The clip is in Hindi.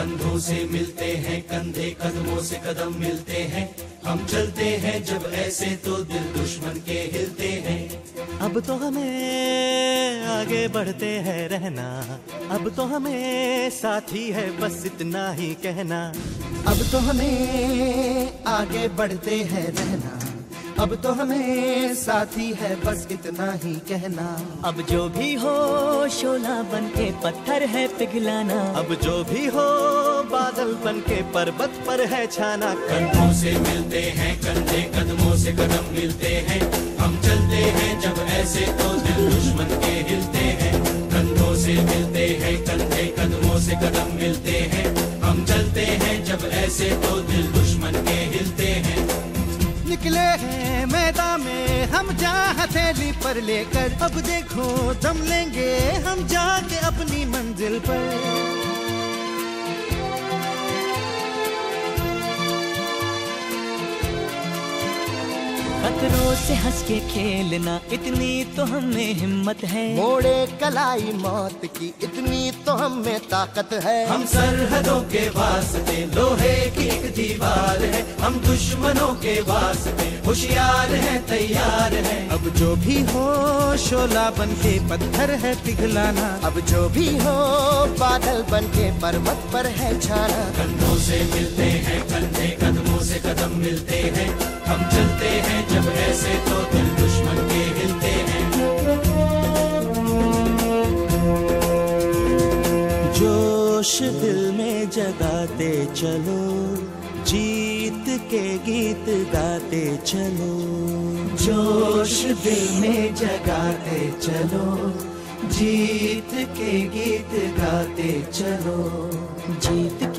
कंधों से मिलते हैं, कंधे कदमों से कदम मिलते हैं। हम चलते हैं जब ऐसे तो दिल दुश्मन के हिलते हैं। अब तो हमें आगे बढ़ते हैं रहना। अब तो हमें साथी है बस इतना ही कहना। अब तो हमें आगे बढ़ते हैं रहना। अब तो हमें साथी है बस इतना ही कहना। अब जो भी हो शोला बन के पत्थर है पिघलाना। अब जो भी हो बादल बन के पर्वत पर है छाना। कंधों से मिलते हैं कंधे कदमों से कदम मिलते हैं। हम चलते हैं जब ऐसे तो दिल दुश्मन के हिलते हैं। कंधों से मिलते हैं कंधे कदमों से कदम मिलते हैं। हम चलते हैं जब ऐसे तो दिल दुश्मन के हिलते निकले हैं मैदान में। हम जा हथेली पर लेकर। अब देखो दम लेंगे हम जाके अपनी मंजिल पर। खतरों से हंस के खेलना इतनी तो हमें हिम्मत है। मोड़े कलाई मौत की इतनी तो हमें ताकत है। हम सरहदों के वास्ते लोहे दुश्मनों के वास्ते होशियार है तैयार है। अब जो भी हो शोला बन के पत्थर है पिघलाना। अब जो भी हो बादल बन के पर्वत पर है छाना। कंधों से मिलते हैं कंधे कदमों से कदम मिलते हैं। हम चलते हैं जब ऐसे तो जोश दिल में जगाते चलो, जीत के गीत गाते चलो। जोश दिल में जगाते चलो, जीत के गीत गाते चलो। जीत